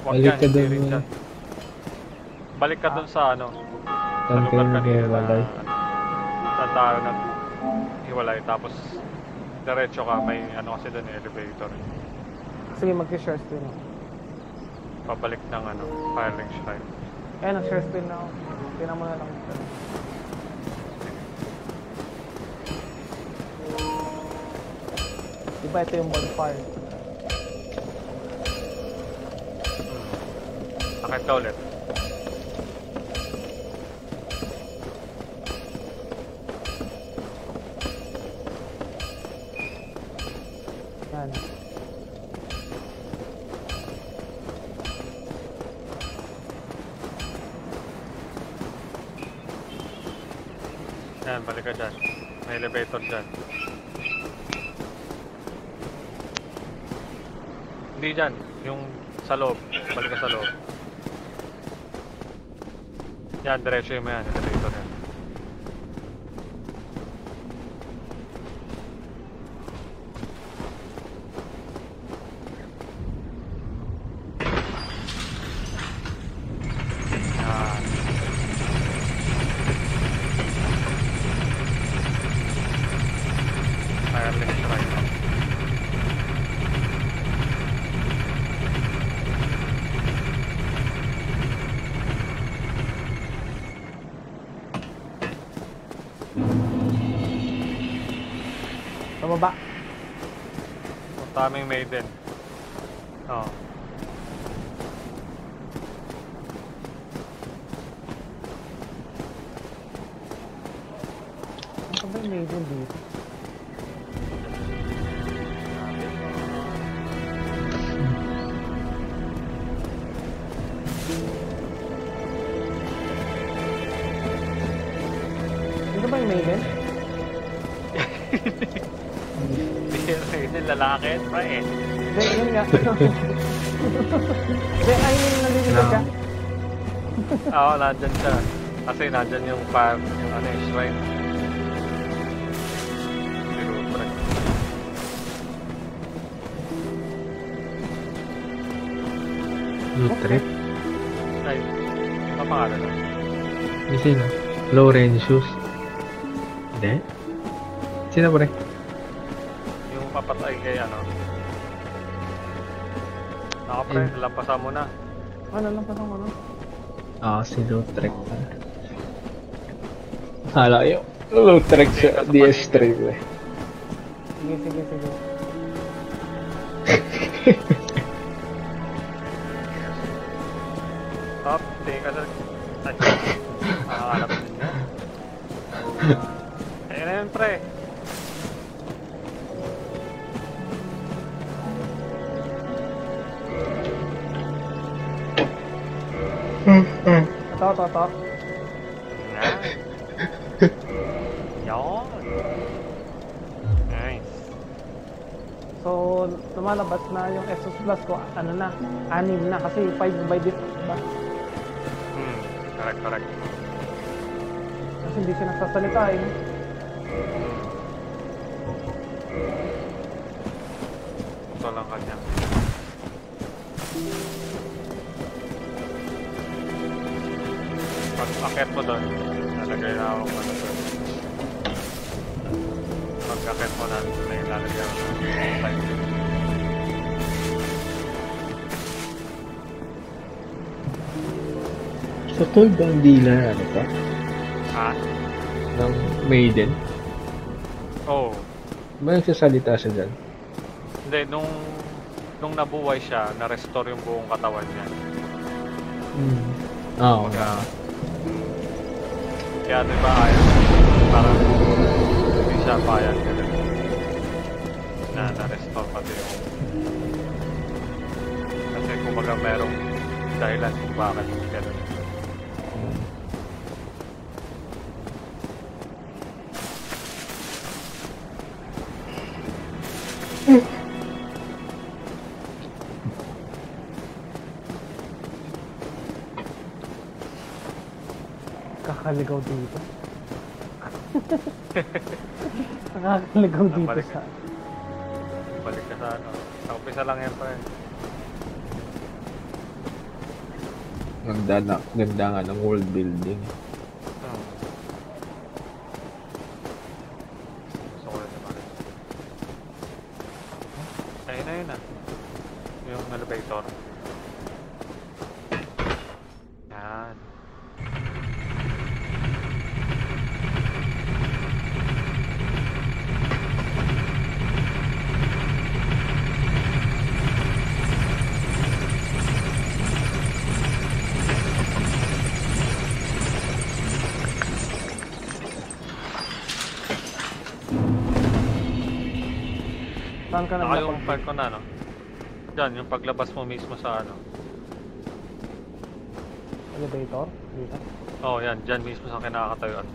Balik yan, ka hindi dun rin muna. dyan. Balik ka dun sa ano, sa Saan kayo lugar kanina na naghiwalay? sa hiwalay tapos diretso ka may ano kasi doon elevator Sige, mag-share screen ako. pabalik ng ano Firelink Shrine Kaya nag-share screen na ako. Tingnan mo na lang. Ito yung bonfire? akit ka ulit Yan. yan balik ka dyan may elevator dyan hindi dyan yung sa loob balik ka sa loob yan diretso mo elevator yan Yan. Taming maiden. Pa eh. Hindi, yun nga. Hindi, ayun yung nalilipad ka. Oo, nandyan siya. Kasi nandyan yung fire, yung ano yung shrine. Blue trip. Ay, ano pangalan na? Yung sino? Laurentius. Hindi? Sino pre? Yung Hmm. lampasan mo na. Ano lang pa ano? Ah, si Lautrec pala. Hala yun. Lautrec sa DS3 eh. Sige, sige, sige. lumalabas na yung Exos Plus ko, ano na, anim na kasi 5 by default, diba? Hmm, correct, correct. Kasi hindi siya nagsasalita eh. Ito lang kanya. Pag akit mo doon, nalagay na ako ano doon. Pag akit mo na, may lalagay ako ng Sa cold ang dealer, ano pa? Ha? Ng maiden. Oo. Oh. May nagsasalita siya dyan. Hindi, nung nung nabuhay siya, na-restore yung buong katawan niya. Hmm. Oo. Kaya, kaya di ba ayaw, parang hindi siya payag ganun. Na na-restore pati yung kasi kumbaga merong dahilan kung bakit ganun. Kakaligaw dito. Nakakaligaw dito Balik. sa... Balik ka sa ano. Sa umpisa lang yan pa eh. Ganda, na, ganda nga ng world building. Hmm. Gusto ko rin naman. Ayun na yun ah. Yung elevator. Yan. Saan ka Saka naglapag? yung part ko na no. Diyan, yung paglabas mo mismo sa ano. Elevator? Dito? Oh, yan. Diyan mismo sa kinakatayuan.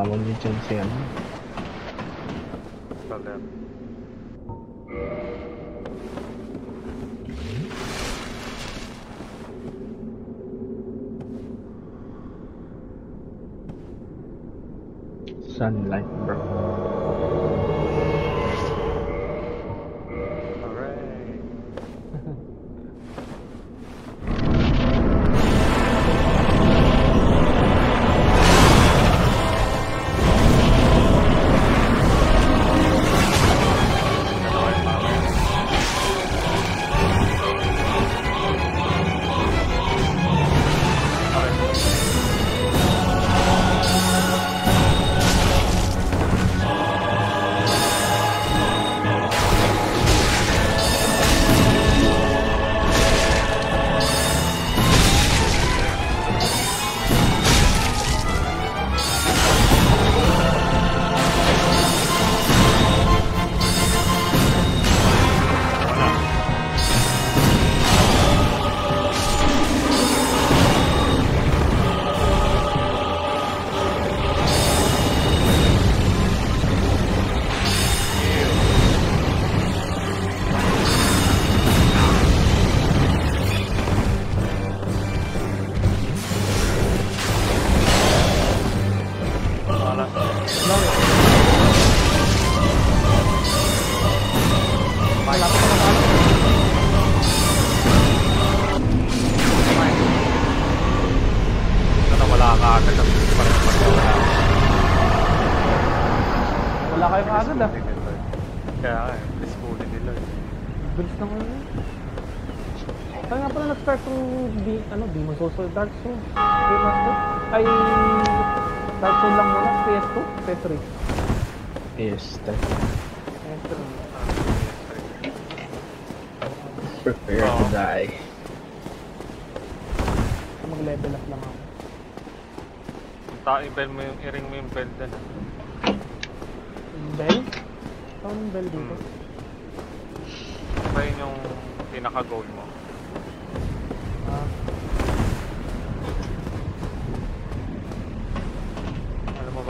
Tawag ni Chan si ano. Problem. Sunlight, bro.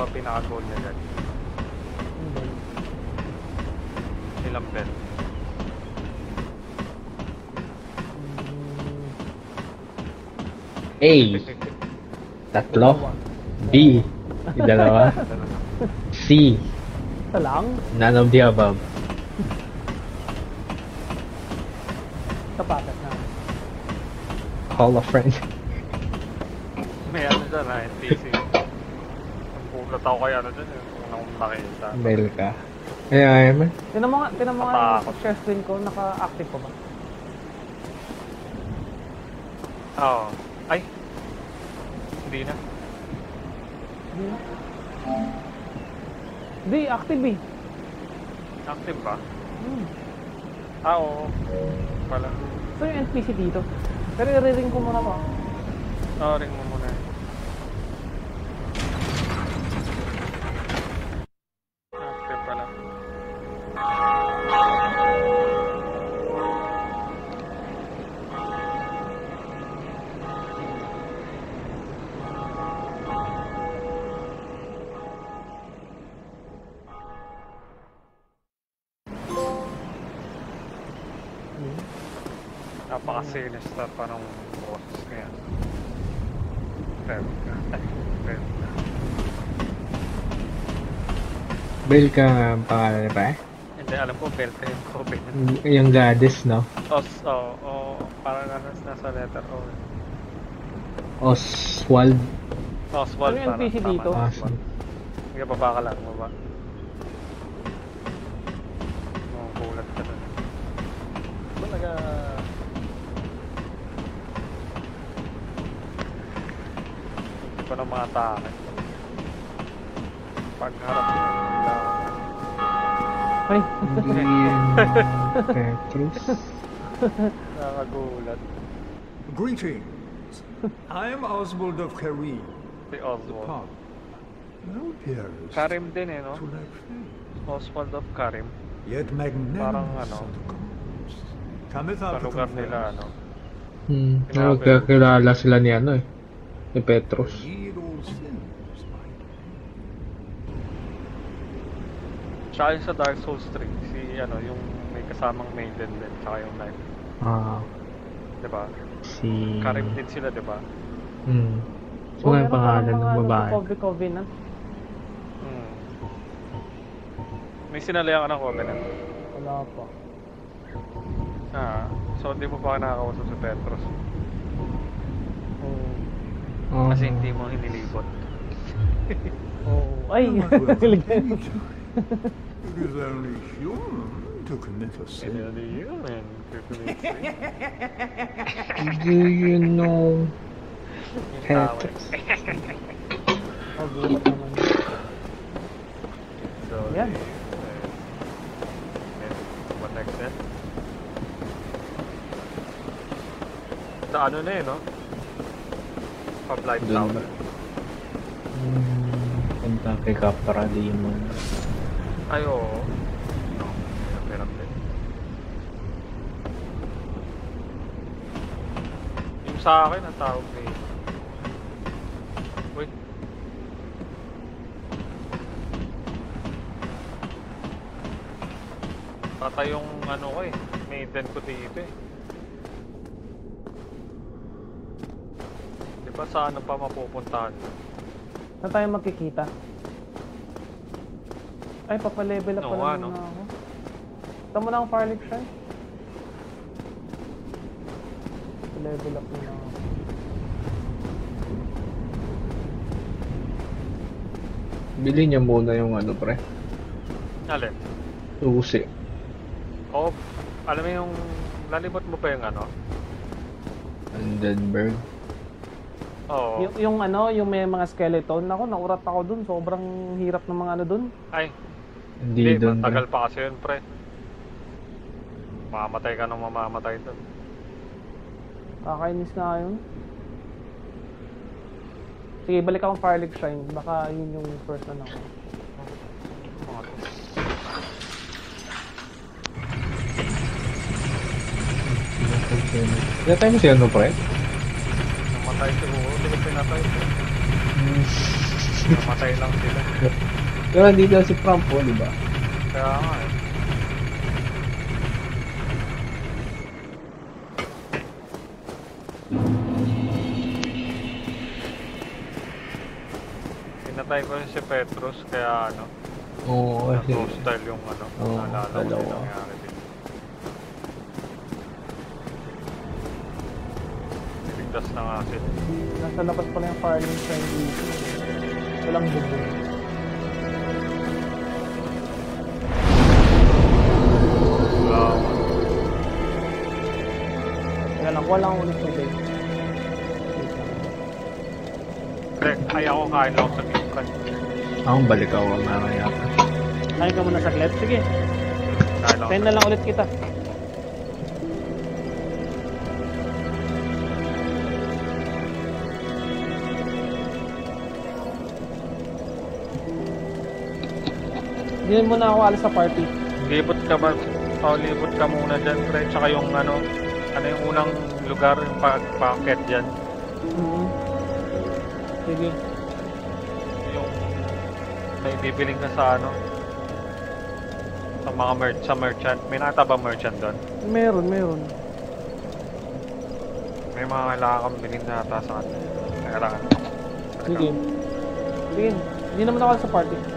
Ba pinaka-goal niya dyan? Ilang? Hmm, A. Tatlo. B. Dalawa. C. Isa lang? None of the above. Kapatat na. Call a friend. May ano dyan ha, NTC. Nagulat ako kay ano dyan eh. Unang nakita. Bell ka. Ay, ay, man. Tinan mo nga, tinan mo nga yung share screen ko, naka-active pa ba? Oo. Ay! Hindi na. Hindi na. Hindi, active eh. Active ba? Hmm. Ah, oo. Pala. So yung NPC dito. Pero i-ring ko muna pa. Oo, ring mo Napaka-sinister pa nung boses niya. Rebecca. Ay, Rebecca. Bell ka ang pangalan niya pa eh. Hindi, alam ko, Belte yung Covenant. Yung goddess, no? Os, oo, oh, parang nasa, nasa letter O. Oswald. Oswald Ano yung parang. NPC tama, dito? Oswald. Hindi ka baba ka lang, baba. Oo, gulat ka doon. Talaga... Hindi pa na mga atake. Pagharap mo, bigla- Ay, Petrus. nakakagulat. Greetings. I am Oswald of Karim. Si Oswald. Thou appearest Karim din eh, no? Oswald of Karim. yet magnanimous Parang ano, Sa lugar nila, ano? Hmm. Nagkakilala sila ni ano eh. Ni my Tsaka yung sa Dark Souls 3, si ano, yung may kasamang maiden din, tsaka yung knight. Ah, Diba? si... Karim din sila, diba? Hmm. So, nga yung pangalan ng babae. Covenant. Covenant. Hmm. May sinalayan ka ng Covenant. Wala pa. Ah, so hindi mo pa nakakausap si Petros. Oh. Kasi hindi mo hinilibot. Oo. Ay! It is only human to commit a sin. Hindi yun, man. Do you know Yung tao eh. Petrus? Oh, gulat naman. So, Yan. eh, eh, what next then? Sa ano na eh, no? Town. ba? Hmm. Punta kay Capra Demon. Ay, oo. Yung sa akin, ang tawag ni... Wait. Patay yung ano ko eh. Maiden ko dito eh. Di ba sa ano pa mapupuntahan? Saan tayo magkikita? Ay, papalevel up Oo pala nga, muna no? ako. Tama na ang Firelink Shrine. Level up muna ako. Bili niya muna yung ano pre. Alin? Susi. Oo, alam mo yung, lalibot mo pa yung ano? Vandenberg. Oo. Yung, yung ano, yung may mga skeleton, ako naurat ako dun. Sobrang hirap ng mga ano dun. Ay, Hindi hindi, doon. matagal pa kasi yun, pre. Mamamatay ka nung mamamatay doon. Kakainis na yun. Sige, balik akong Firelink Shrine. Baka yun yung first ano ko. Mga to. Pinatay mo si ano, pre? Namatay siguro, hindi ko pinatay. Namatay lang sila. Pero nandito si Prampo, di ba? Kaya nga eh. Pinatay ko si Petrus, kaya ano, Oo, kasi... hostile yung ano, Oo, naalala ko yung nangyari nga sila. Nasa labas pala yung Firelink Shrine dito. Walang bubong. Wala Kaya lang, walang ulit tubig. Hindi, ay ako kain lang sa Bitcoin. Akong balik ako mamaya. Kain ka muna saglit. Sige, Kain lang kain ako na lang ulit kita. Hindi muna ako alis sa party. Libot ka ba? O, libot ka muna dyan, pre. Tsaka yung ano, ano yung unang lugar, yung pag-packet dyan. Mhm. Sige. Yung may bibiling ka sa ano, sa mga merch, sa merchant. May nakita ba merchant doon? Meron, meron. May mga kailangan kang bilhin na ata sa kanya. Kailangan. Sige. Sige. Hindi naman ako sa party.